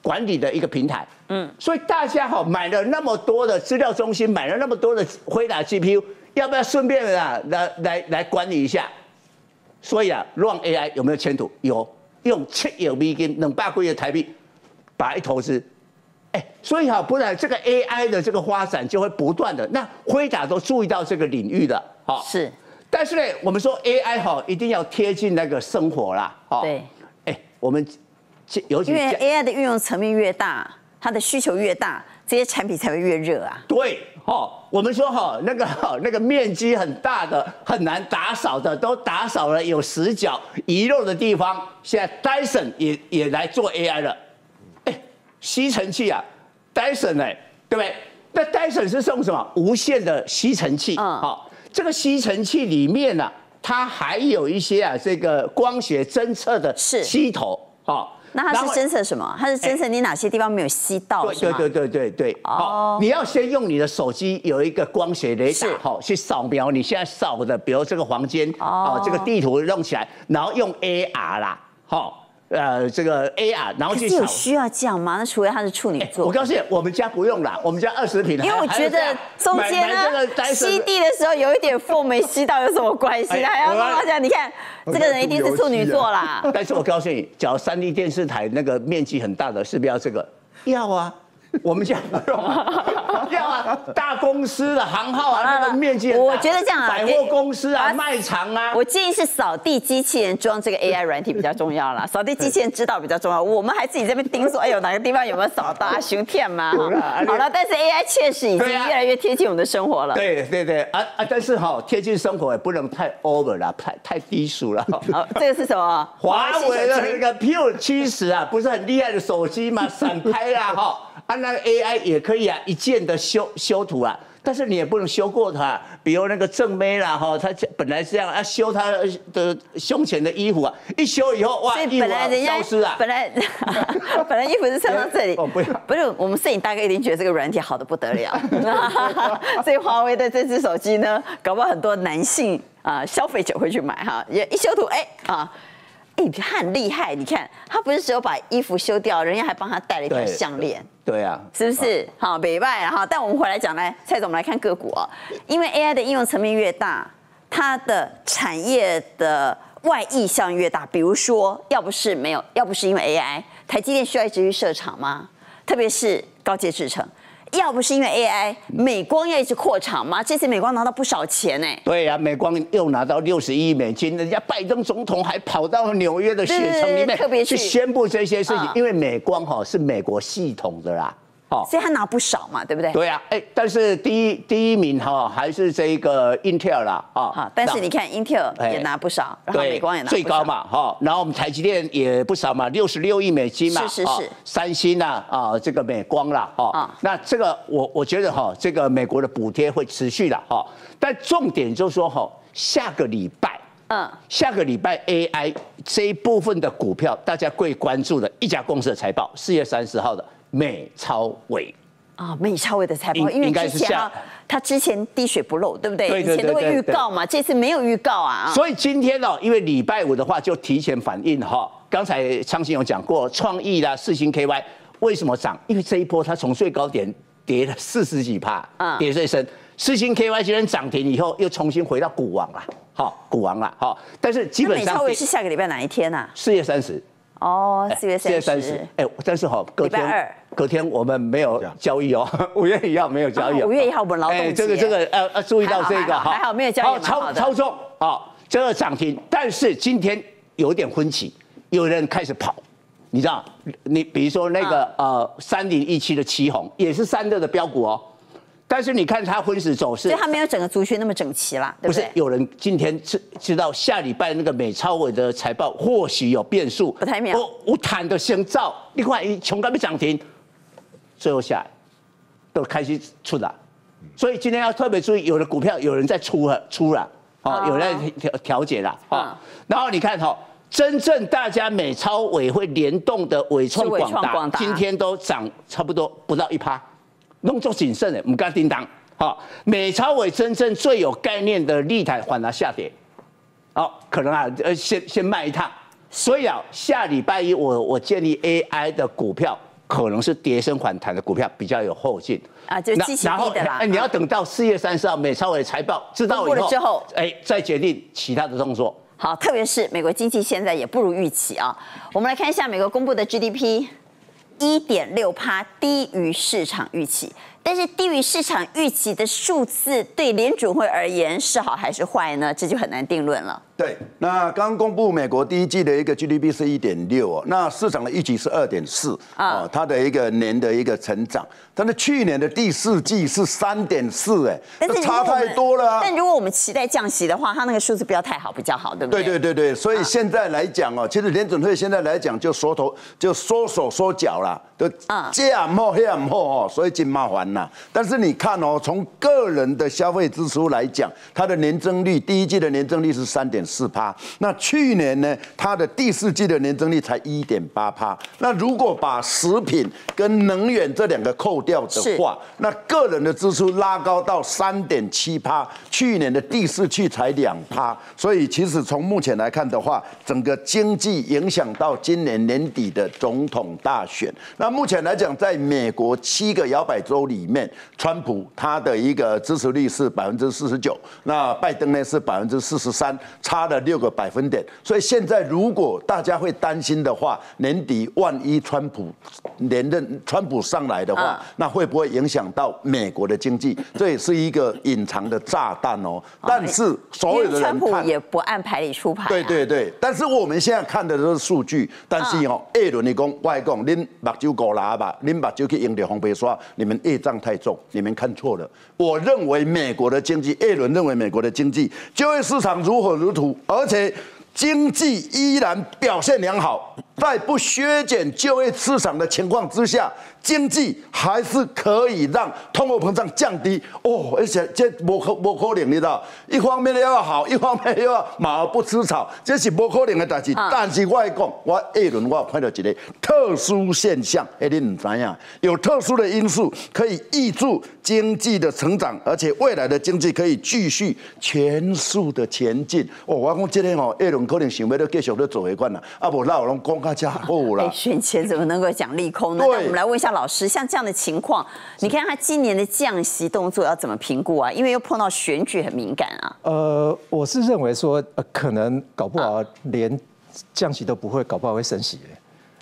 管理的一个平台。嗯，所以大家哈买了那么多的资料中心，买了那么多的辉达 GPU，要不要顺便啊来来来管理一下？所以啊，Run AI 有没有前途？有，用七亿美金两百个月台币把一投资。所以哈，不然这个 AI 的这个发展就会不断的。那辉达都注意到这个领域的，哈。是。但是呢，我们说 AI 哈，一定要贴近那个生活啦，哈。对。哎，我们尤其因为 AI 的运用层面越大，它的需求越大，这些产品才会越热啊。对，哈。我们说哈，那个那个面积很大的、很难打扫的，都打扫了有死角遗漏的地方，现在 Dyson 也也来做 AI 了。哎吸尘器啊，Dyson 哎，对不对？那 Dyson 是送什么？无线的吸尘器。嗯，好，这个吸尘器里面呢，它还有一些啊，这个光学侦测的吸头。好，那它是侦测什么？它是侦测你哪些地方没有吸到？对对对对对对。哦，你要先用你的手机有一个光学雷达，好，去扫描你现在扫的，比如这个房间，哦，这个地图弄起来，然后用 AR 啦，好。呃，这个 AR，然后去有需要这样吗？那除非他是处女座。我告诉你，我们家不用啦，我们家二十平。因为我觉得中间呢，吸地的时候有一点缝没吸到，有什么关系？还要妈妈讲，你看这个人一定是处女座啦。但是我告诉你，只要三 D 电视台那个面积很大的，是不是要这个？要啊。我们家不用 要啊，大公司的行号啊，那个面积我觉得这样啊，百货公司啊，卖场啊。我建议是扫地机器人装这个 AI 软体比较重要了，扫地机器人知道比较重要。我们还自己这边盯说，哎呦哪个地方有没有扫到啊？熊骗吗？好了，但是 AI 确实已经越来越贴近我们的生活了。对对对，啊啊，但是哈，贴近生活也不能太 over 了，太太低俗了。好，这个是什么？华为的那个 P 七十啊，不是很厉害的手机吗？闪拍啦，哈。啊，那个 AI 也可以啊，一键的修修图啊，但是你也不能修过它。比如那个正妹啦，哈，她本来是这样，要修她的胸前的衣服啊，一修以后，哇，衣服消失啊。本来 本来衣服是穿到这里，哦，不要，不是，我们摄影大哥一定觉得这个软体好的不得了。所以华为的这只手机呢，搞不好很多男性啊消费者会去买哈，也一修图，哎啊。哎，他很厉害，你看他不是只有把衣服修掉，人家还帮他戴了一条项链。对啊，是不是？好，北拜然后，但我们回来讲呢，蔡总，我们来看个股啊，因为 AI 的应用层面越大，它的产业的外溢项越大。比如说，要不是没有，要不是因为 AI，台积电需要一直去设厂吗？特别是高阶制程。要不是因为 AI，美光要一直扩厂吗？这次美光拿到不少钱呢。对呀，美光又拿到六十亿美金，人家拜登总统还跑到纽约的雪城里面，特别去宣布这些事情，因为美光哈是美国系统的啦。所以他拿不少嘛，对不对？对啊，哎，但是第一第一名哈还是这个 Intel 啦，啊，好，但是你看 Intel 也拿不少，然后美光也拿最高嘛，哈，然后我们台积电也不少嘛，六十六亿美金嘛，是是是，三星呐，啊，这个美光啦，哈，那这个我我觉得哈，这个美国的补贴会持续的哈，但重点就是说哈，下个礼拜，嗯，下个礼拜 AI 这一部分的股票，大家会关注的一家公司的财报，四月三十号的。美超伟啊，美超伟的财报，因为之前他之前滴水不漏，对不对？以前都会预告嘛，这次没有预告啊。所以今天哦，因为礼拜五的话就提前反应哈。刚才昌兴有讲过，创意啦、四星 KY 为什么涨？因为这一波它从最高点跌了四十几帕，嗯，跌最深。四星 KY 今天涨停以后，又重新回到股王了，好，股王了，好。但是基本上，美超伟是下个礼拜哪一天呢？四月三十。哦，四月三十，哎，但是哈，隔天隔天我们没有交易哦，五月一号没有交易，五月一号我们劳动节，这个这个呃呃，注意到这个哈，还好没有交易，超超重啊，这个涨停，但是今天有点分歧，有人开始跑，你知道，你比如说那个呃三零一七的旗红，也是三热的标股哦。但是你看它分时走势，所以它没有整个族群那么整齐啦，对不对？不是，有人今天知知道下礼拜那个美超伟的财报或许有变数，不太妙。我我谈的先造，你看一穷干被涨停，最后下来都开始出了，所以今天要特别注意，有的股票有人在出了出了，哦，有人在调调节了，啊。然后你看哈，真正大家美超委会联动的伟创广达，今天都涨差不多不到一趴。动作谨慎的，唔敢叮当。好，美超伟真正最有概念的立台反而下跌，好，可能啊，呃，先先卖一趟。所以啊，下礼拜一我我建议 AI 的股票可能是跌升反弹的股票比较有后劲啊，就积极的啦。哎，你要等到四月三十号美超伟财报知道以后，哎，再决定其他的动作。好，特别是美国经济现在也不如预期啊。我们来看一下美国公布的 GDP。一点六趴低于市场预期，但是低于市场预期的数字对联准会而言是好还是坏呢？这就很难定论了。对，那刚公布美国第一季的一个 GDP 是一点六哦，那市场的预期是二点四啊，它的一个年的一个成长，但是去年的第四季是三点四，哎，差太多了。但如果我们期待降息的话，它那个数字不要太好比较好，对不对？对对对对，所以现在来讲哦，其实联准会现在来讲就缩头就缩手缩脚了，都这样莫那样莫哦，所以真麻烦呐。但是你看哦，从个人的消费支出来讲，它的年增率第一季的年增率是三点。四趴，那去年呢？它的第四季的年增率才一点八趴。那如果把食品跟能源这两个扣掉的话，那个人的支出拉高到三点七趴。去年的第四季才两趴，所以其实从目前来看的话，整个经济影响到今年年底的总统大选。那目前来讲，在美国七个摇摆州里面，川普他的一个支持率是百分之四十九，那拜登呢是百分之四十三，差。差了六个百分点，所以现在如果大家会担心的话，年底万一川普连任，川普上来的话，那会不会影响到美国的经济？这也是一个隐藏的炸弹哦。但是所有的人看也不按牌理出牌。对对对，但是我们现在看的都是数据。但是哦艾伦你讲外公，您目睭过喇叭，您目睭去用着红白刷，你们业障太重，你们看错了。我认为美国的经济艾伦认为美国的经济就业市场如火如荼。而且经济依然表现良好，在不削减就业市场的情况之下，经济还是可以让通货膨胀降低哦，而且这不可不可能，你知道？一方面要好，一方面又要 马儿不吃草，这是不可能的代志。但是我讲，我一轮我看到一个特殊现象，哎，你唔知呀？有特殊的因素可以抑制经济的成长，而且未来的经济可以继续全速的前进。哦，我讲今天哦，一轮可能想要继续在做一关啦，啊不，那我拢讲较好啦。选前怎么能够讲利空呢？那我们来问一下。老师，像这样的情况，你看他今年的降息动作要怎么评估啊？因为又碰到选举，很敏感啊。呃，我是认为说，呃，可能搞不好连降息都不会，搞不好会升息。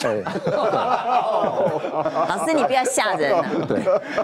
对，老师你不要吓人。对，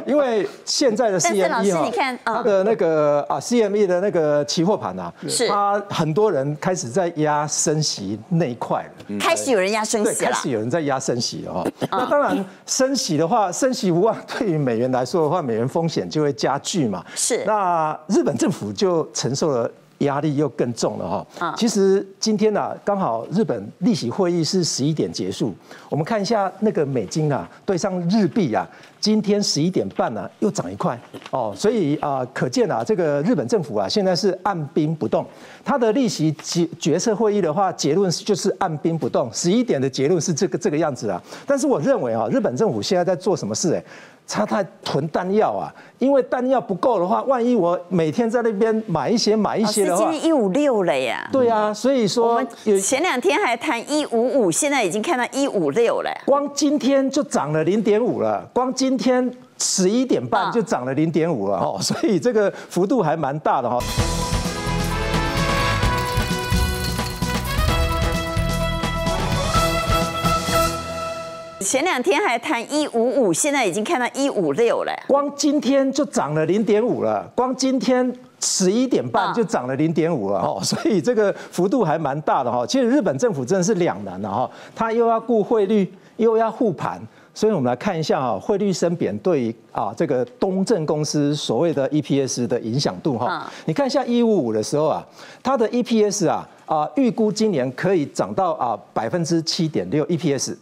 因为现在的 CME 老师你看，他的那个啊 CME 的那个期货盘啊，是，他很多人开始在压升息那一块了。开始有人压升息了。开始有人在压升息了哈。那当然升息的话，升息无望，对于美元来说的话，美元风险就会加剧嘛。是。那日本政府就承受了。压力又更重了哈。其实今天呢，刚好日本利息会议是十一点结束。我们看一下那个美金啊，对上日币啊，今天十一点半呢又涨一块哦。所以啊，可见啊，这个日本政府啊，现在是按兵不动。它的利息决决策会议的话，结论就是按兵不动。十一点的结论是这个这个样子啊。但是我认为啊，日本政府现在在做什么事？哎。他在囤弹药啊，因为弹药不够的话，万一我每天在那边买一些买一些的话，今天一五六了呀。对啊，所以说前两天还谈一五五，现在已经看到一五六了。光今天就涨了零点五了，光今天十一点半就涨了零点五了哦，所以这个幅度还蛮大的哈。前两天还谈一五五，现在已经看到一五六了。光今天就涨了零点五了，光今天十一点半就涨了零点五了哦，所以这个幅度还蛮大的哈。其实日本政府真的是两难的哈，他又要顾汇率，又要护盘，所以我们来看一下哈，汇率升贬对啊这个东证公司所谓的 EPS 的影响度哈。你看一下一五五的时候啊，它的 EPS 啊啊预估今年可以涨到啊百分之七点六 EPS。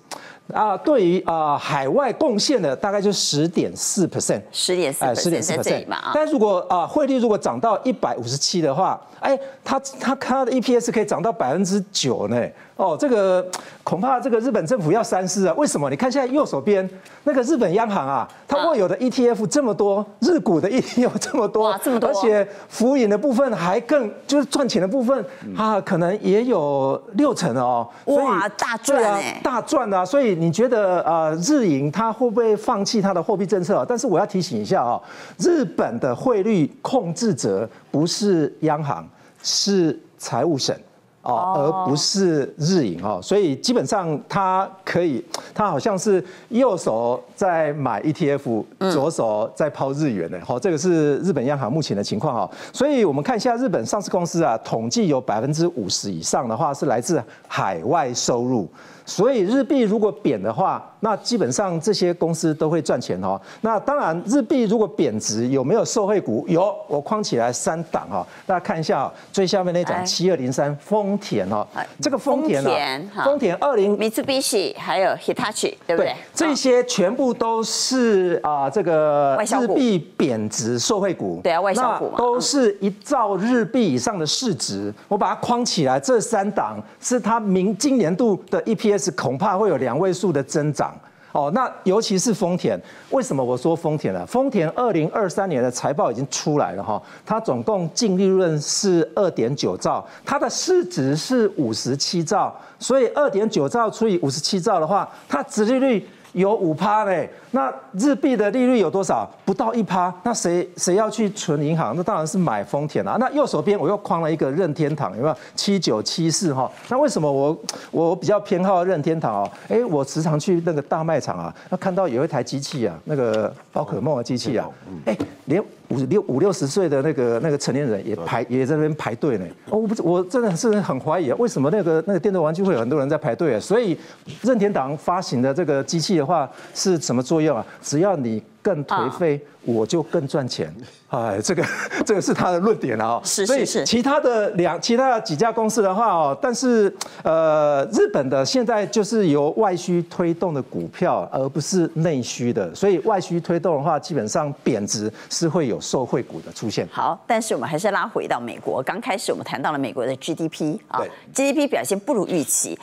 啊，对于啊海外贡献的大概就十点四 percent，十点四，哎，十点四 percent 嘛。但如果啊汇率如果涨到一百五十七的话，哎，它它它的 EPS 可以涨到百分之九呢。哦，这个恐怕这个日本政府要三思啊！为什么？你看现在右手边那个日本央行啊，它握有的 ETF 这么多，日股的 ETF 这么多，这么多，而且浮盈的部分还更就是赚钱的部分啊，可能也有六成哦。哇，大赚哎，大赚啊！所以你觉得呃，日银它会不会放弃它的货币政策？但是我要提醒一下啊，日本的汇率控制者不是央行，是财务省。哦，而不是日影哦，所以基本上它可以，它好像是右手在买 ETF，左手在抛日元的，好，这个是日本央行目前的情况哈。所以我们看一下日本上市公司啊，统计有百分之五十以上的话是来自海外收入。所以日币如果贬的话，那基本上这些公司都会赚钱哦。那当然，日币如果贬值，有没有受惠股？有，我框起来三档哈，大家看一下最下面那张七二零三丰田哦，这个丰田啊，丰田二零，Mitsubishi 还有 Hitachi，对不对？这些全部都是啊，这个日币贬值受惠股，对啊，外销股都是一兆日币以上的市值，我把它框起来，这三档是它明今年度的 EPS。是恐怕会有两位数的增长哦，那尤其是丰田，为什么我说丰田呢？丰田二零二三年的财报已经出来了哈，它总共净利润是二点九兆，它的市值是五十七兆，所以二点九兆除以五十七兆的话，它殖利率。有五趴嘞，那日币的利率有多少？不到一趴。那谁谁要去存银行？那当然是买丰田啦。那右手边我又框了一个任天堂，有没有？七九七四哈。那为什么我我比较偏好任天堂哦？哎，我时常去那个大卖场啊，那看到有一台机器啊，那个宝可梦的机器啊，哎，连。五六五六十岁的那个那个成年人也排也在那边排队呢。哦，我不我真的是很怀疑啊，为什么那个那个电动玩具会有很多人在排队啊？所以任天堂发行的这个机器的话是什么作用啊？只要你更颓废，我就更赚钱。哎，这个 这个是他的论点啊。是是是。其他的两其他的几家公司的话哦，但是呃，日本的现在就是由外需推动的股票，而不是内需的，所以外需推动的话，基本上贬值是会有受惠股的出现。好，但是我们还是拉回到美国。刚开始我们谈到了美国的 GDP 啊，GDP 表现不如预期。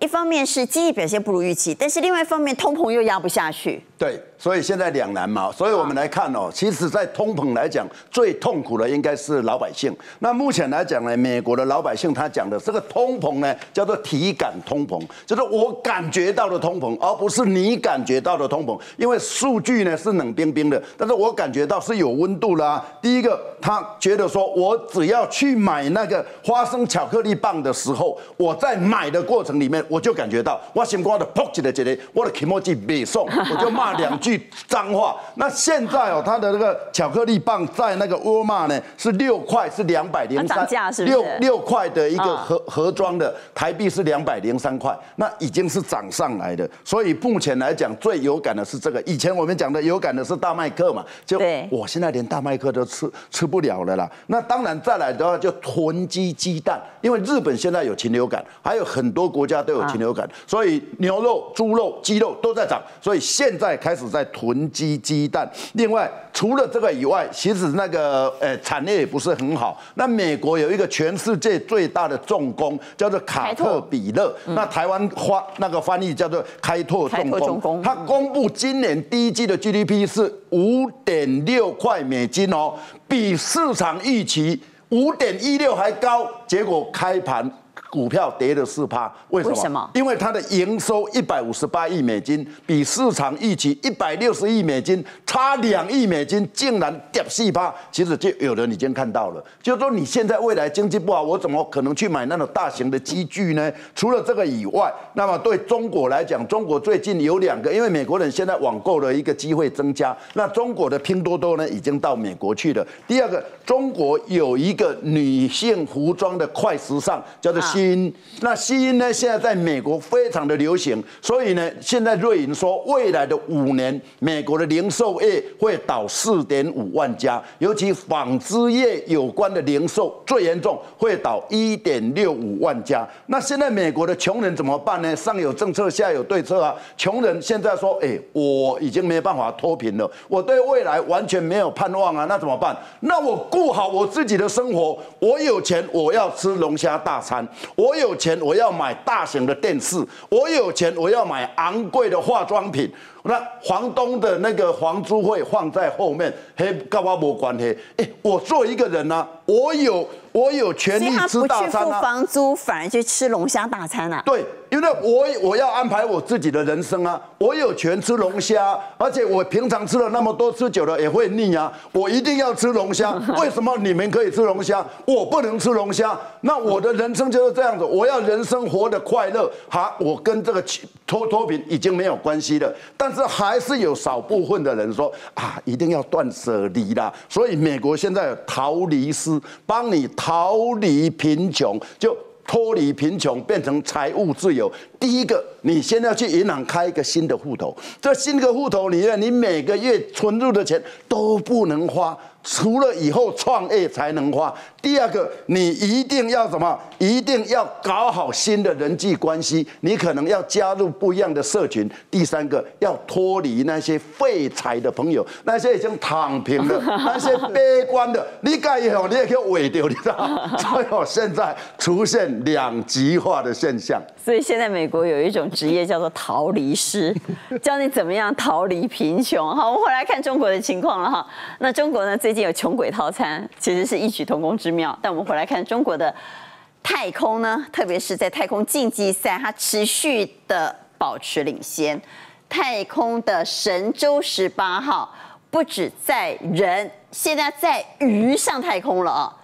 一方面是经济表现不如预期，但是另外一方面通膨又压不下去。对，所以现在两难嘛。所以我们来看哦，其实，在通膨来讲，最痛苦的应该是老百姓。那目前来讲呢，美国的老百姓他讲的这个通膨呢，叫做体感通膨，就是我感觉到的通膨，而不是你感觉到的通膨。因为数据呢是冷冰冰的，但是我感觉到是有温度啦。第一个，他觉得说我只要去买那个花生巧克力棒的时候，我在买的过程里面。我就感觉到，我心肝的扑起来这里，我的气毛机没送，我就骂两句脏话。那现在哦，它的那个巧克力棒在那个沃尔玛呢是六块，是两百零三，六六块的一个盒盒装的台币是两百零三块，那已经是涨上来的。所以目前来讲，最有感的是这个。以前我们讲的有感的是大麦克嘛，就我现在连大麦克都吃吃不了了啦。那当然再来的话就囤积鸡蛋，因为日本现在有禽流感，还有很多国家都有。禽流感，所以牛肉、猪肉、鸡肉都在涨，所以现在开始在囤积鸡蛋。另外，除了这个以外，其实那个呃产业也不是很好。那美国有一个全世界最大的重工，叫做卡特彼勒，那台湾翻那个翻译叫做开拓重工。他公布今年第一季的 GDP 是五点六块美金哦，比市场预期五点一六还高，结果开盘。股票跌了四趴，为什么？因为它的营收一百五十八亿美金，比市场预期一百六十亿美金差两亿美金，竟然跌四趴。其实就有人已经看到了，就是说你现在未来经济不好，我怎么可能去买那种大型的机具呢？除了这个以外，那么对中国来讲，中国最近有两个，因为美国人现在网购的一个机会增加，那中国的拼多多呢已经到美国去了。第二个，中国有一个女性服装的快时尚，叫做。因那吸音呢？现在在美国非常的流行，所以呢，现在瑞银说，未来的五年，美国的零售业会倒四点五万家，尤其纺织业有关的零售最严重，会倒一点六五万家。那现在美国的穷人怎么办呢？上有政策，下有对策啊。穷人现在说，哎，我已经没办法脱贫了，我对未来完全没有盼望啊，那怎么办？那我顾好我自己的生活，我有钱，我要吃龙虾大餐。我有钱，我要买大型的电视；我有钱，我要买昂贵的化妆品。那房东的那个房租会放在后面，嘿，跟我没关系。哎，我做一个人呢，我有我有权利吃大餐啊。付房租，反而去吃龙虾大餐啊？对，因为我我要安排我自己的人生啊，我有权吃龙虾，而且我平常吃了那么多，吃久了也会腻啊。我一定要吃龙虾，为什么你们可以吃龙虾，我不能吃龙虾？那我的人生就是这样子，我要人生活得快乐。好，我跟这个脱脱贫已经没有关系了，但但是。还是有少部分的人说啊，一定要断舍离啦。所以美国现在有逃离师，帮你逃离贫穷，就脱离贫穷，变成财务自由。第一个，你先要去银行开一个新的户头，这新的户头里面，你每个月存入的钱都不能花。除了以后创业才能花，第二个你一定要什么？一定要搞好新的人际关系，你可能要加入不一样的社群。第三个要脱离那些废柴的朋友，那些已经躺平的，那些悲观的，你该以后你也可以毁掉，你知道？所以现在出现两极化的现象。所以现在美国有一种职业叫做逃离师，教你怎么样逃离贫穷。好，我们回来看中国的情况了哈。那中国呢，最近有穷鬼套餐，其实是异曲同工之妙。但我们回来看中国的太空呢，特别是在太空竞技赛，它持续的保持领先。太空的神舟十八号不止载人，现在在鱼上太空了啊。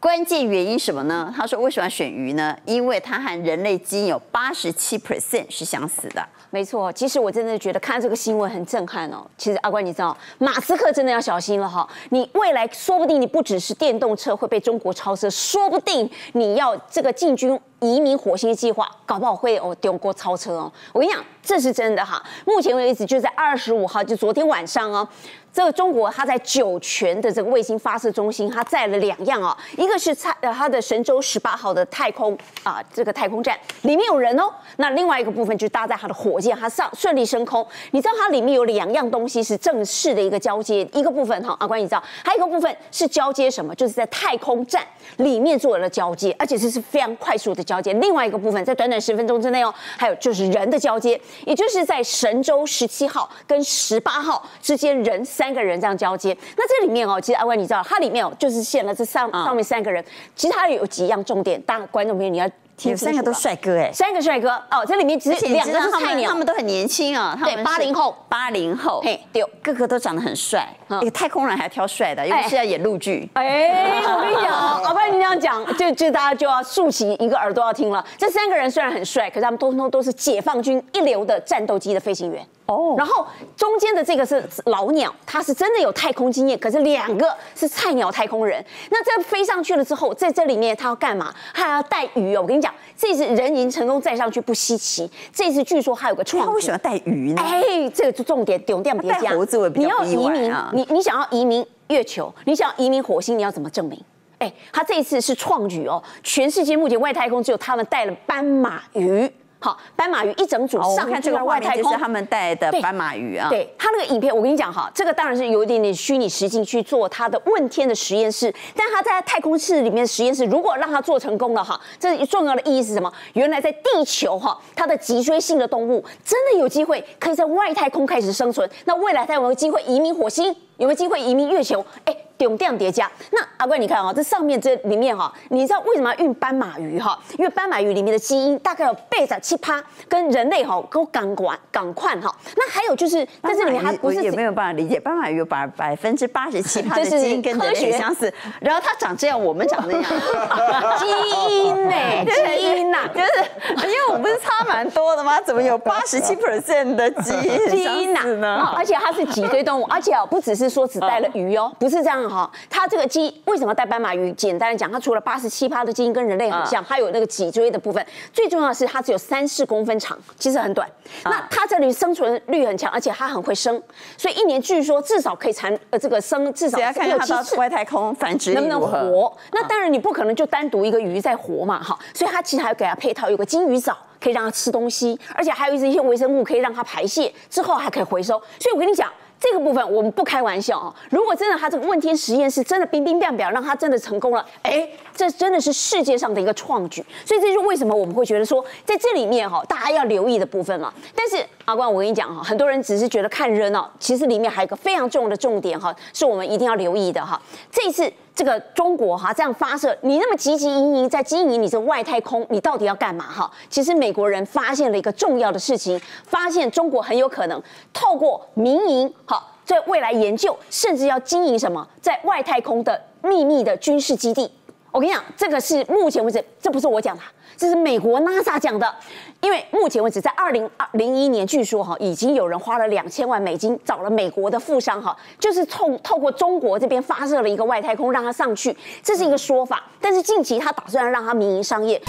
关键原因什么呢？他说为什么要选鱼呢？因为它和人类基因有八十七 percent 是相似的。没错，其实我真的觉得看这个新闻很震撼哦。其实阿关，你知道马斯克真的要小心了哈。你未来说不定你不只是电动车会被中国超车，说不定你要这个进军。移民火星计划，搞不好会哦丢过超车哦。我跟你讲，这是真的哈。目前为止，就在二十五号，就昨天晚上哦。这个中国，它在酒泉的这个卫星发射中心，它载了两样哦，一个是它呃它的神舟十八号的太空啊这个太空站里面有人哦，那另外一个部分就搭载它的火箭，它上顺利升空。你知道它里面有两样东西是正式的一个交接，一个部分哈阿关你知道，还有一个部分是交接什么？就是在太空站里面做了交接，而且这是非常快速的交接。另外一个部分在短短十分钟之内哦，还有就是人的交接，也就是在神舟十七号跟十八号之间人三。个人这样交接，那这里面哦，其实阿威你知道，它里面哦就是现了这上上面三个人，其实它有几样重点，大观众朋友你要。有三个都帅哥哎，三个帅哥。哦，这里面只两个是菜鸟，他们都很年轻啊，对，八零后，八零后，嘿，对，个个都长得很帅，一个太空人还挑帅的，尤其是要演陆剧。哎，我跟你讲，阿不然你这样讲，就就大家就要竖起一个耳朵要听了。这三个人虽然很帅，可是他们通通都是解放军一流的战斗机的飞行员哦。然后中间的这个是老鸟，他是真的有太空经验，可是两个是菜鸟太空人。那这飞上去了之后，在这里面他要干嘛？他还要带鱼哦。我跟你讲。这次人已经成功载上去不稀奇，这次据说还有个创，他为什么要带鱼呢？哎，这个就重点，丢掉别家。猴子你要移民，你你想要移民月球，你想要移民火星，你要怎么证明？哎，他这一次是创举哦，全世界目前外太空只有他们带了斑马鱼。好，斑马鱼一整组上看这个外太空，是他们带的斑马鱼啊。对他那个影片，我跟你讲哈，这个当然是有一点点虚拟实境去做他的问天的实验室，但他在太空室里面实验室，如果让他做成功了哈，这重要的意义是什么？原来在地球哈，它的脊椎性的动物真的有机会可以在外太空开始生存，那未来它有没有机会移民火星。有没有机会移民月球？哎，顶量叠加。那阿贵，你看啊，这上面这里面哈，你知道为什么要运斑马鱼哈？因为斑马鱼里面的基因大概有倍长七趴，跟人类哈跟港管港矿哈。那还有就是，在这里面还不是也没有办法理解，斑马鱼有百百分之八十七趴 的基因跟人类相似，然后它长这样，我们长那样，基因呢？基因呐，就是因为我们不是差蛮多的吗？怎么有八十七 percent 的基因基因呢？而且它是脊椎动物，而且不只是。是说只带了鱼哦，不是这样哈。它这个基为什么带斑马鱼？简单的讲，它除了八十七趴的基因跟人类很像，它有那个脊椎的部分。最重要的是它只有三四公分长，其实很短。那它这里生存率很强，而且它很会生，所以一年据说至少可以产呃这个生至少六七次。外太空繁殖能不能活？那当然你不可能就单独一个鱼在活嘛哈。所以它其实还要给它配套有个金鱼藻，可以让它吃东西，而且还有一些微生物可以让它排泄，之后还可以回收。所以我跟你讲。这个部分我们不开玩笑啊！如果真的他这个问天实验室真的冰冰亮表，让他真的成功了，哎，这真的是世界上的一个创举。所以这就为什么我们会觉得说，在这里面哈，大家要留意的部分了。但是阿关，我跟你讲哈，很多人只是觉得看热闹，其实里面还有一个非常重要的重点哈，是我们一定要留意的哈。这次。这个中国哈这样发射，你那么急急营营在经营你这外太空，你到底要干嘛哈？其实美国人发现了一个重要的事情，发现中国很有可能透过民营好在未来研究，甚至要经营什么在外太空的秘密的军事基地。我跟你讲，这个是目前为止，这不是我讲的。这是美国 NASA 讲的，因为目前为止，在二零二零一年，据说哈已经有人花了两千万美金找了美国的富商哈，就是透透过中国这边发射了一个外太空，让他上去，这是一个说法。但是近期他打算让他民营商业。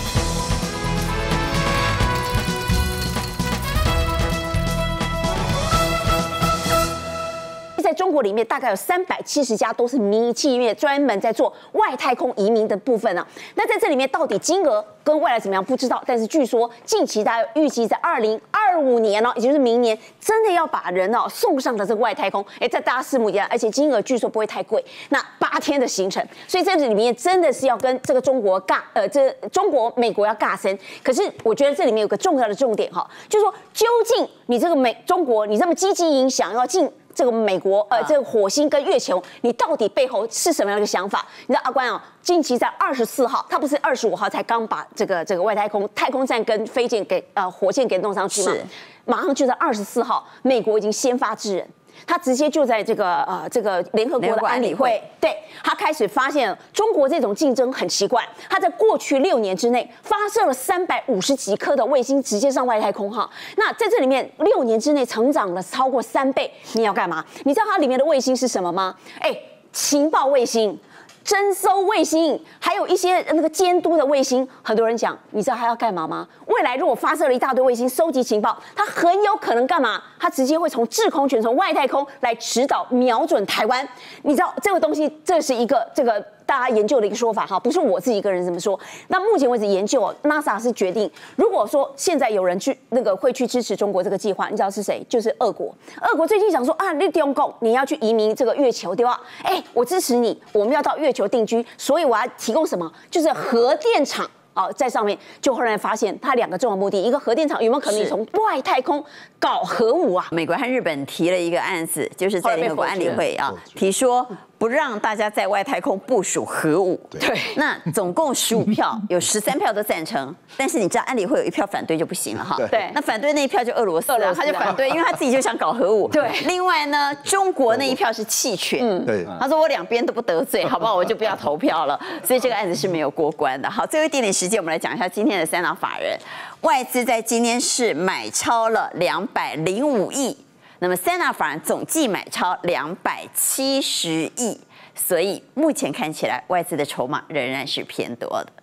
中国里面，大概有三百七十家都是民营企业，专门在做外太空移民的部分呢。那在这里面，到底金额跟未来怎么样，不知道。但是据说近期大家预计在二零二五年哦，也就是明年，真的要把人哦送上的这个外太空，哎，在大家拭目以待。而且金额据说不会太贵，那八天的行程，所以在这里面真的是要跟这个中国尬，呃，这中国美国要尬身。可是我觉得这里面有个重要的重点哈，就是说究竟你这个美中国，你这么积极影想要进。这个美国呃，这个火星跟月球，你到底背后是什么样的一个想法？你知道阿关啊，近期在二十四号，他不是二十五号才刚把这个这个外太空太空站跟飞舰给呃火箭给弄上去吗？马上就在二十四号，美国已经先发制人。他直接就在这个呃这个联合国的安理会，对他开始发现中国这种竞争很奇怪。他在过去六年之内发射了三百五十几颗的卫星，直接上外太空哈。那在这里面六年之内成长了超过三倍。你要干嘛？你知道它里面的卫星是什么吗？哎，情报卫星。征收卫星，还有一些那个监督的卫星。很多人讲，你知道他要干嘛吗？未来如果发射了一大堆卫星，收集情报，他很有可能干嘛？他直接会从制空权、从外太空来指导、瞄准台湾。你知道这个东西，这是一个这个。大家研究的一个说法哈，不是我自己一个人这么说。那目前为止研究，NASA 是决定，如果说现在有人去那个会去支持中国这个计划，你知道是谁？就是俄国。俄国最近想说啊，你中共你要去移民这个月球对吧？哎，我支持你，我们要到月球定居，所以我要提供什么？就是核电厂。哦，在上面就后来发现，它两个重要目的，一个核电厂有没有可能从外太空搞核武啊？美国和日本提了一个案子，就是在联合国安理会啊，提说。不让大家在外太空部署核武，对，那总共十五票，有十三票都赞成，但是你知道安理会有一票反对就不行了哈，对，那反对那一票就俄罗斯了，他就反对，因为他自己就想搞核武，对。另外呢，中国那一票是弃权，嗯，对，他说我两边都不得罪，好不好？我就不要投票了，所以这个案子是没有过关的。好，最后一点点时间，我们来讲一下今天的三大法人，外资在今天是买超了两百零五亿，那么三大法人总计买超两百七十亿。所以目前看起来，外资的筹码仍然是偏多的。